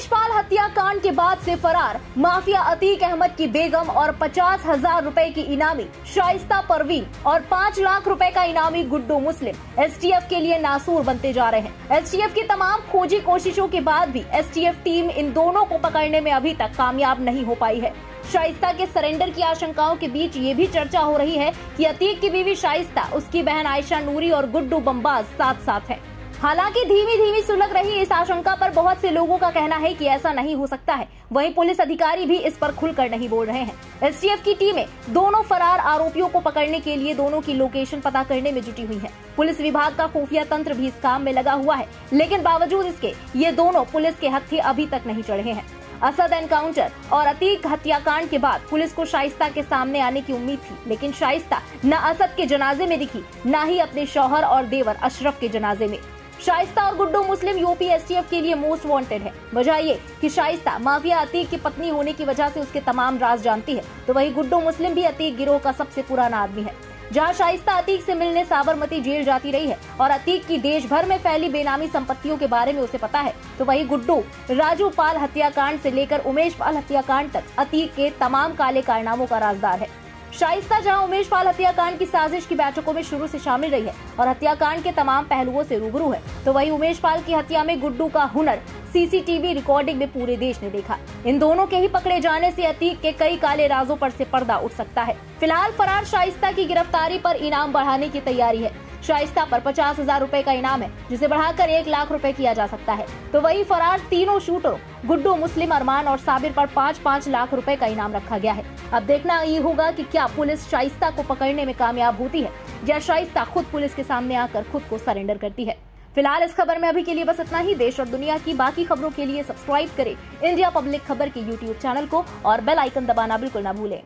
उमेश पाल हत्याकांड के बाद से फरार। माफिया अतीक अहमद की बेगम और पचास हज़ार रूपए की इनामी, शाइस्ता परवीन और पाँच लाख रुपए का इनामी गुड्डू मुस्लिम। एसटीएफ के लिए नासूर बनते जा रहे हैं। एसटीएफ की तमाम खोजी कोशिशों के बाद भी एसटीएफ टीम इन दोनों को पकड़ने में अभी तक कामयाब नहीं हो पाई है। शाइस्ता के सरेंडर की आशंकाओं के बीच ये भी चर्चा हो रही है कि अतीक की बीवी शाइस्ता, उसकी बहन आयशा नूरी और गुड्डू बम्बाज साथ साथ है। हालाँकि धीमी धीमी सुलग रही इस आशंका पर बहुत से लोगों का कहना है कि ऐसा नहीं हो सकता है। वहीं पुलिस अधिकारी भी इस पर खुलकर नहीं बोल रहे हैं। एसटीएफ की टीमें दोनों फरार आरोपियों को पकड़ने के लिए दोनों की लोकेशन पता करने में जुटी हुई है। पुलिस विभाग का खुफिया तंत्र भी इस काम में लगा हुआ है, लेकिन बावजूद इसके, ये दोनों पुलिस के हत्थे अभी तक नहीं चढ़े हैं। असद एनकाउंटर और अतीक हत्याकांड के बाद पुलिस को शाइस्ता के सामने आने की उम्मीद थी, लेकिन शाइस्ता न असद के जनाजे में दिखी, न ही अपने शौहर और देवर अशरफ के जनाजे में। शाइस्ता और गुड्डू मुस्लिम यूपी एसटीएफ के लिए मोस्ट वांटेड है। वजह ये कि शाइस्ता माफिया अतीक की पत्नी होने की वजह से उसके तमाम राज जानती है। तो वही गुड्डू मुस्लिम भी अतीक गिरोह का सबसे पुराना आदमी है। जहाँ शाइस्ता अतीक से मिलने साबरमती जेल जाती रही है और अतीक की देश भर में फैली बेनामी संपत्तियों के बारे में उसे पता है तो वही गुड्डू राजू पाल हत्याकांड से लेकर उमेश पाल हत्याकांड तक अतीक के तमाम काले कारनामों का राजदार है। शाइस्ता, जहाँ उमेश पाल हत्याकांड की साजिश की बैठकों में शुरू से शामिल रही है और हत्याकांड के तमाम पहलुओं से रूबरू है। तो वही उमेश पाल की हत्या में गुड्डू का हुनर, सीसीटीवी रिकॉर्डिंग में पूरे देश ने देखा। इन दोनों के ही पकड़े जाने से अतीक के कई काले राजों पर से पर्दा उठ सकता है। फ़िलहाल फरार शाइस्ता की गिरफ्तारी पर इनाम बढ़ाने की तैयारी है। शाइस्ता पर पचास हज़ार रूपए का इनाम है, जिसे बढ़ाकर एक लाख रुपए किया जा सकता है। तो वही फरार तीनों शूटरों, गुड्डू मुस्लिम अरमान और साबिर पर पाँच पाँच लाख रुपए का इनाम रखा गया है। अब देखना ये होगा कि क्या पुलिस शाइस्ता को पकड़ने में कामयाब होती है, या शाइस्ता खुद पुलिस के सामने आकर खुद को सरेंडर करती है। फ़िलहाल इस खबर में अभी के लिए बस इतना ही। देश और दुनिया की बाकी खबरों के लिए सब्सक्राइब करें। इंडिया पब्लिक खबर के यूट्यूब चैनल को और बेल आइकन दबाना बिल्कुल न भूलें।